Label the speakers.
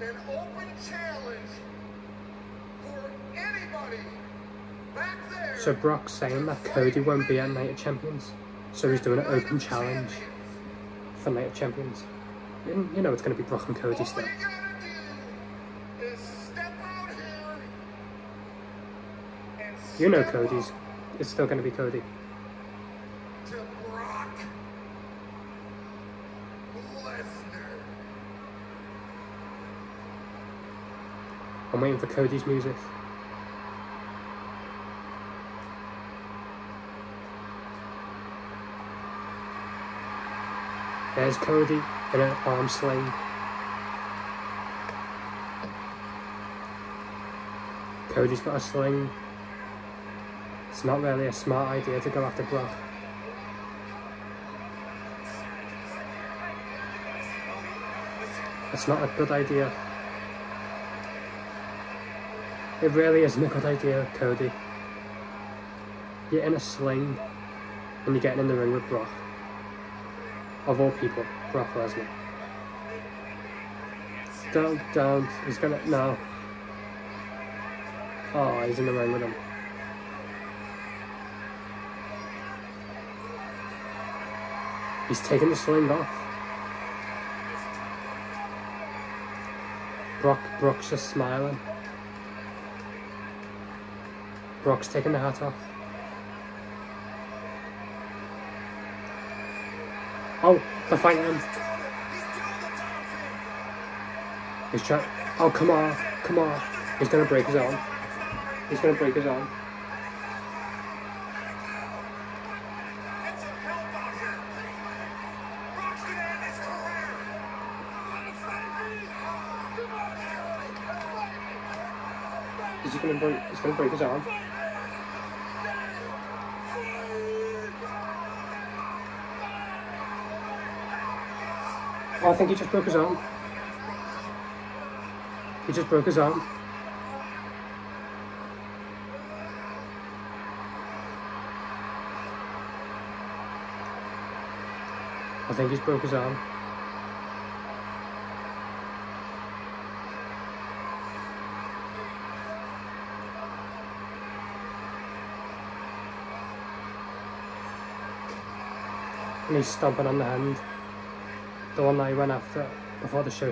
Speaker 1: an open challenge for anybody back there.
Speaker 2: So Brock's saying that Cody won't be at Night of Champions. So he's doing an open challenge for Night of Champions. You you know it's going to be Brock and Cody still.
Speaker 1: you gotta do is step out here and
Speaker 2: You know Cody's. It's still going to be Cody.
Speaker 1: to Brock Lesnar.
Speaker 2: I'm waiting for Cody's music. There's Cody in an arm sling. Cody's got a sling. It's not really a smart idea to go after Brock. It's not a good idea. It really isn't a good idea, Cody. You're in a sling and you're getting in the ring with Brock. Of all people, Brock Lesnar. Don't, don't. He's gonna, no. Oh, he's in the ring with him. He's taking the sling off. Brock, Brock's just smiling. Brock's taking the hat off. Oh, they're fighting him. He's trying. Oh, come on, come on. He's gonna break his arm. He's gonna break his arm. Is he gonna break? Gonna break his arm. Oh, I think he just broke his arm. He just broke his arm. I think he's broke his arm. And he's stomping on the hand. The one that he went after before the show